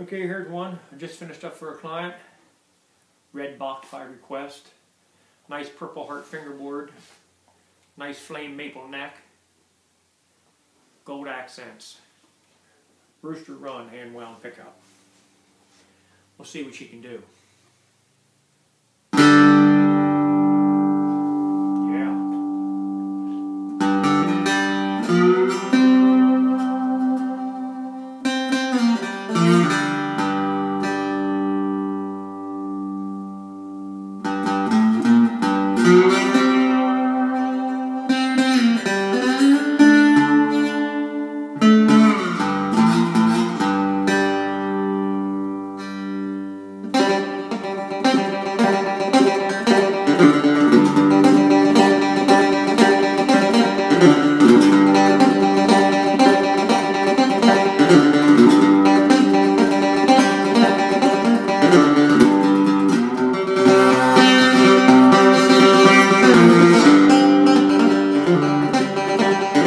Okay, here's one. I just finished up for a client. Red box by request. Nice purple heart fingerboard. Nice flame maple neck. Gold accents. Rooster Run hand wound pickup. We'll see what she can do.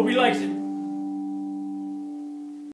Hope he likes it.